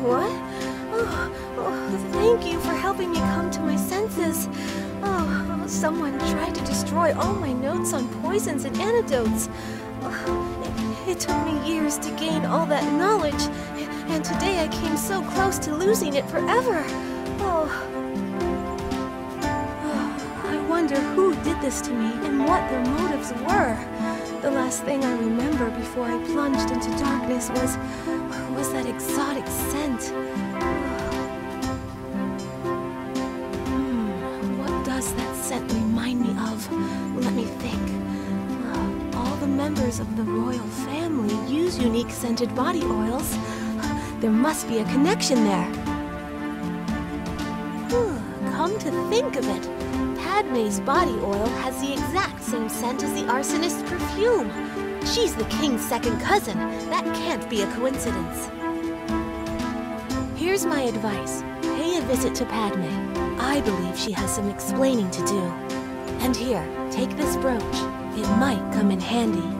what? Oh, oh, thank you for helping me come to my senses. Oh, someone tried to destroy all my notes on poisons and antidotes. Oh, it, it took me years to gain all that knowledge, and today I came so close to losing it forever. Oh. Oh, I wonder who did this to me and what their motives were. The last thing I remember before I plunged into darkness was was that exotic scent. Hmm, what does that scent remind me of? Let me think. Uh, all the members of the royal family use unique scented body oils. There must be a connection there. Come to think of it, Padme's body oil has the exact same scent as the arsonist's perfume. She's the king's second cousin. That can't be a coincidence. Here's my advice. Pay a visit to Padme. I believe she has some explaining to do. And here, take this brooch. It might come in handy.